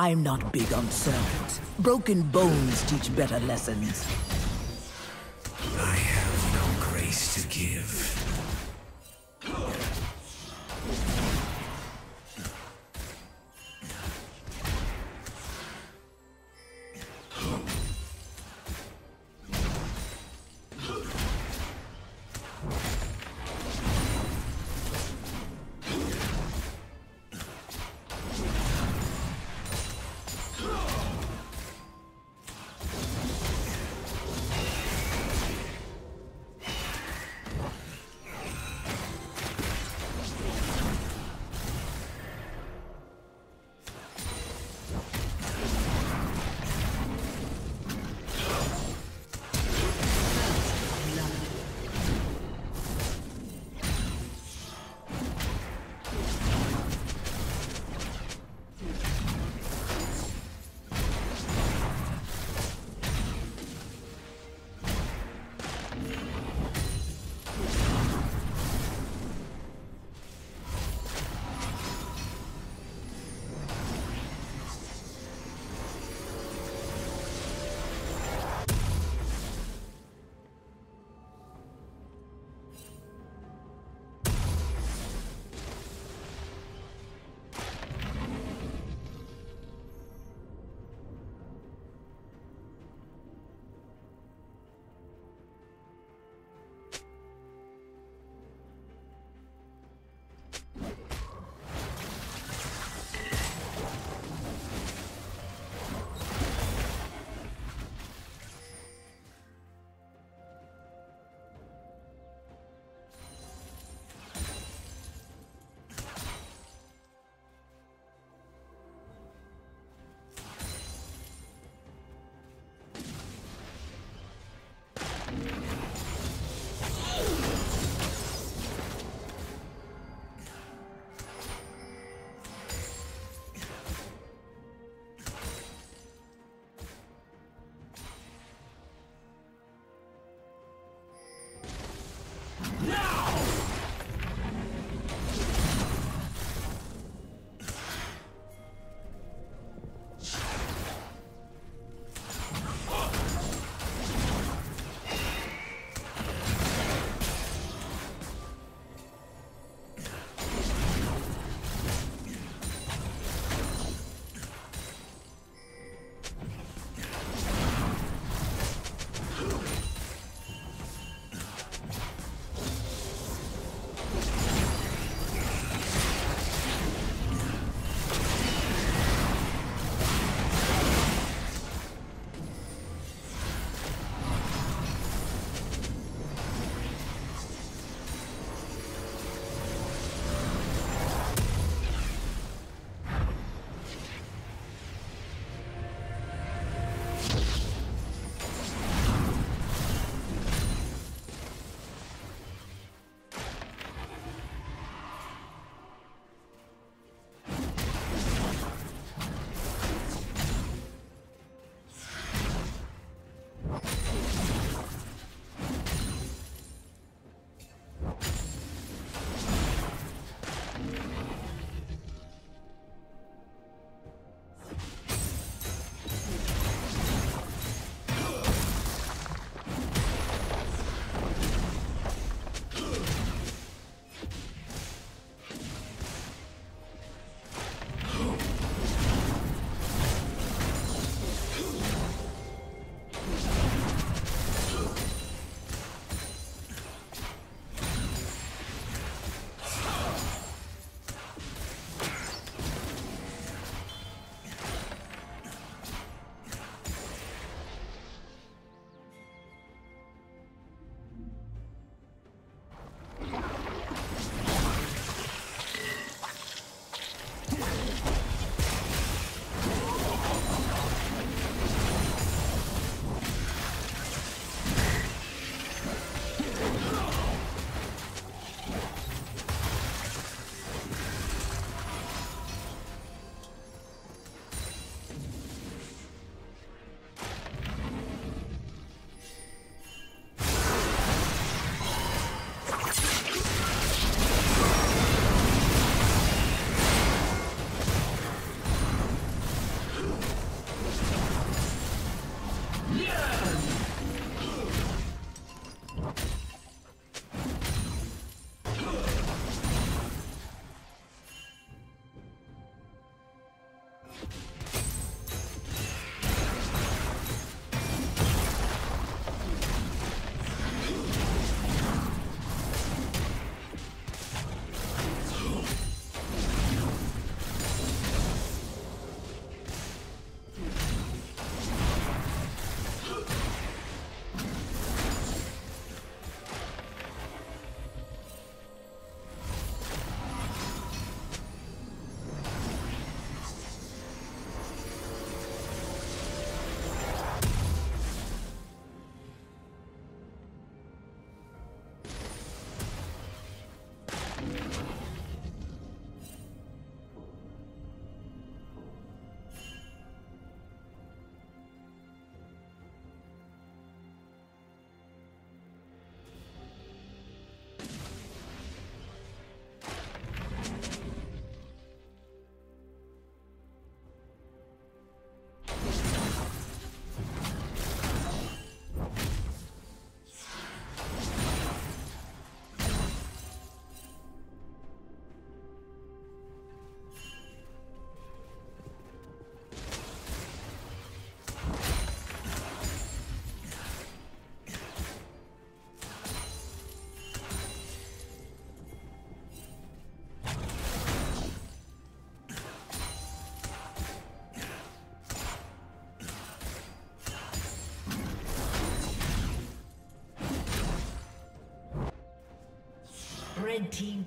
I'm not big on sermons. Broken bones teach better lessons. I have no grace to give.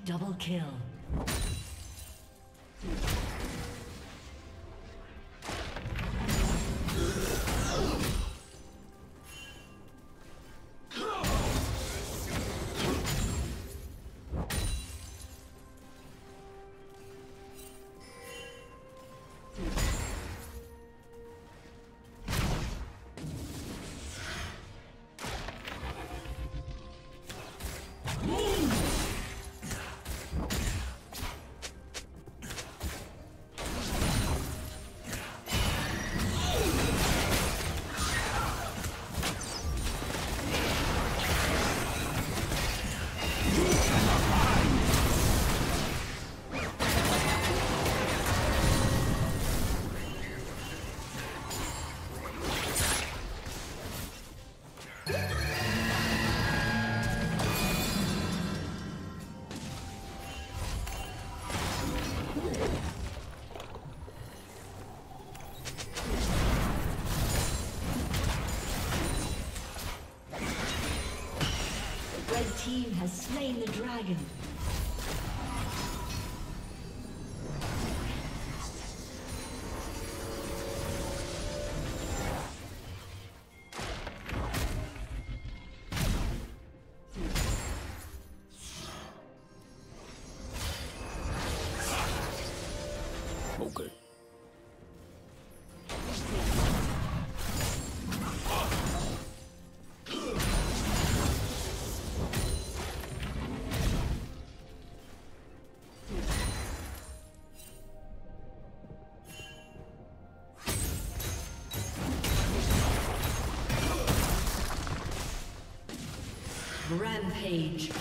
Double kill. Rampage.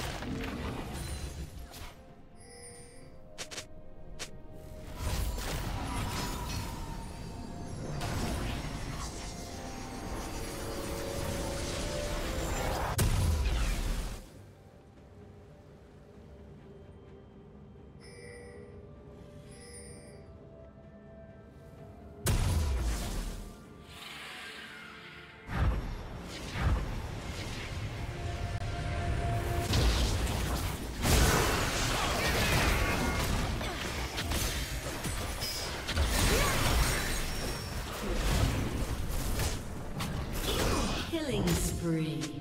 Spree.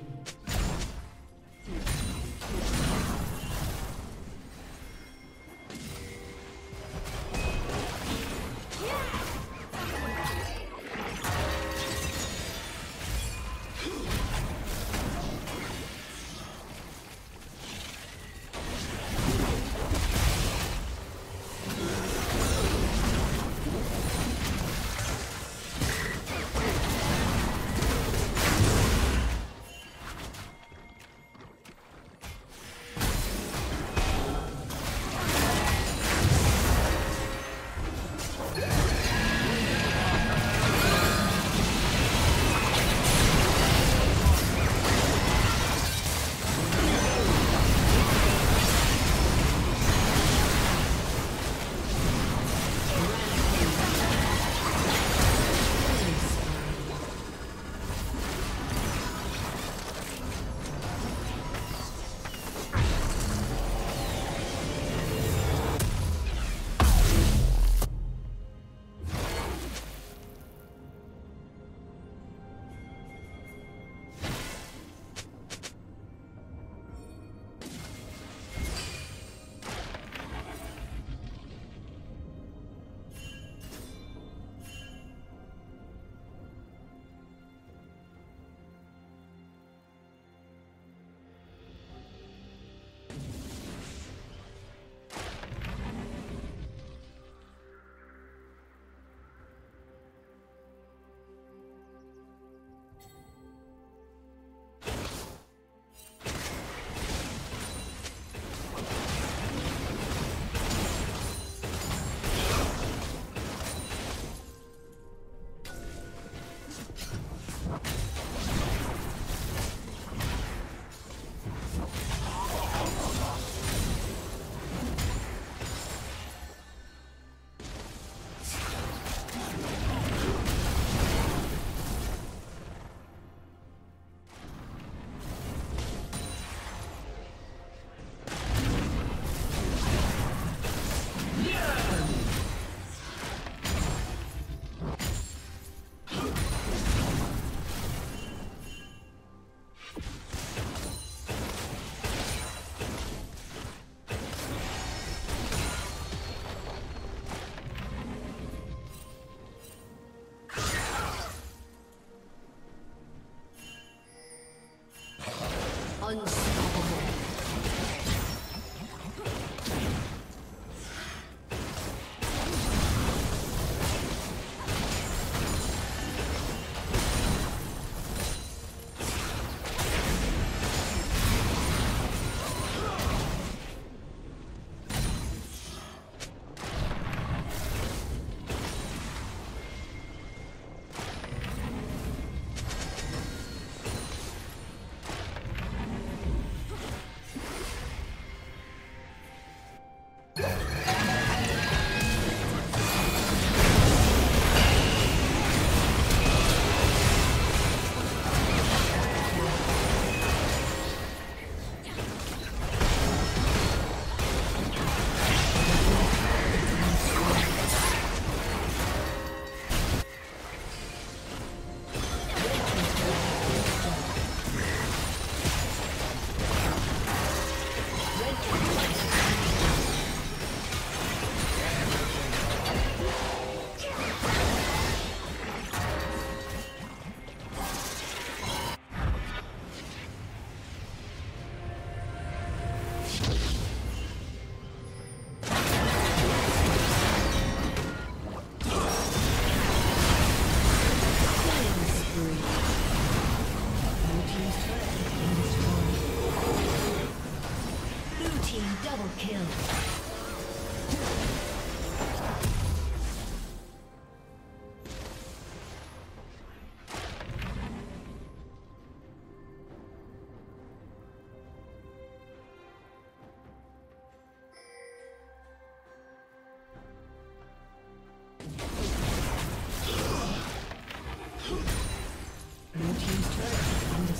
Unstoppable.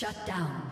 Shut down.